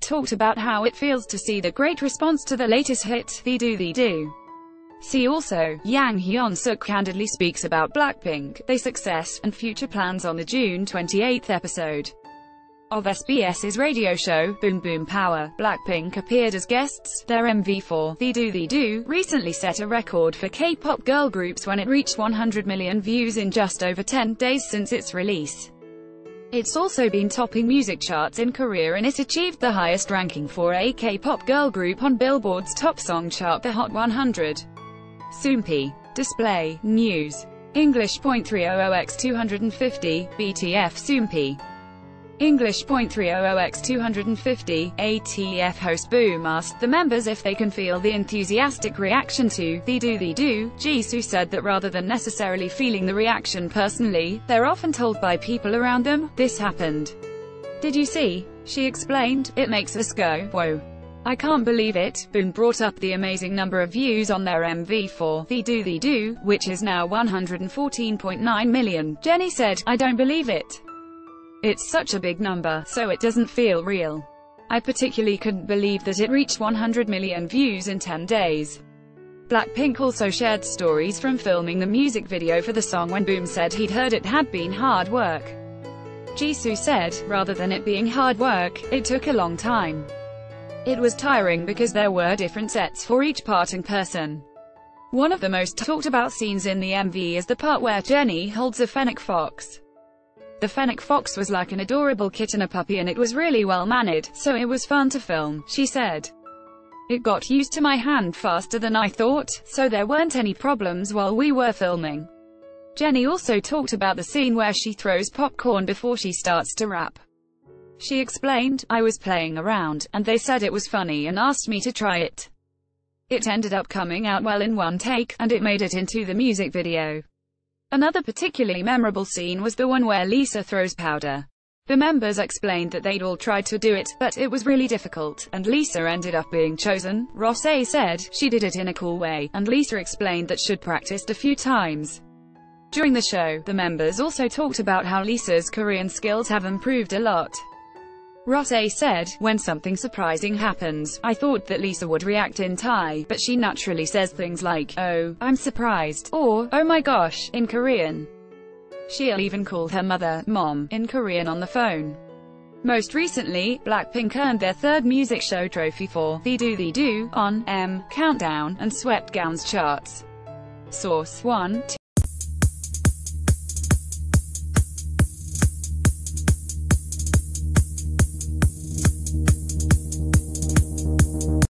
Talked about how it feels to see the great response to the latest hit, DDU-DU DDU-DU. See also, Yang Hyun-suk candidly speaks about Blackpink, their success, and future plans on the June 28 episode of SBS's radio show, Boom Boom Power. Blackpink appeared as guests. Their MV4, DDU-DU DDU-DU, recently set a record for K-pop girl groups when it reached 100 million views in just over 10 days since its release. It's also been topping music charts in Korea and it achieved the highest ranking for a K-pop girl group on Billboard's top song chart, the Hot 100. Soompi. Display, News. English .300x250, BTF Soompi. English .300x250, ATF host Boom asked the members if they can feel the enthusiastic reaction to DDU-DU DDU-DU. Jisoo said that rather than necessarily feeling the reaction personally, they're often told by people around them, this happened. Did you see? She explained, it makes us go, whoa. I can't believe it. Boom brought up the amazing number of views on their MV4, DDU-DU DDU-DU, which is now 114.9 million. Jennie said, I don't believe it. It's such a big number, so it doesn't feel real. I particularly couldn't believe that it reached 100 million views in 10 days. Blackpink also shared stories from filming the music video for the song when Boom said he'd heard it had been hard work. Jisoo said, rather than it being hard work, it took a long time. It was tiring because there were different sets for each part and person. One of the most talked about scenes in the MV is the part where Jennie holds a fennec fox. The fennec fox was like an adorable kitten a puppy and it was really well mannered, so it was fun to film, she said. It got used to my hand faster than I thought, so there weren't any problems while we were filming. Jennie also talked about the scene where she throws popcorn before she starts to rap. She explained, I was playing around, and they said it was funny and asked me to try it. It ended up coming out well in one take, and it made it into the music video. Another particularly memorable scene was the one where Lisa throws powder. The members explained that they'd all tried to do it, but it was really difficult, and Lisa ended up being chosen. Rosé said, she did it in a cool way, and Lisa explained that she'd practiced a few times. During the show, the members also talked about how Lisa's Korean skills have improved a lot. Rosé said, when something surprising happens, I thought that Lisa would react in Thai, but she naturally says things like, oh, I'm surprised, or, oh my gosh, in Korean. She'll even call her mother, mom, in Korean on the phone. Most recently, Blackpink earned their third music show trophy for DDU-DU DDU-DU on M Countdown and Swept Gaon's charts. Source 1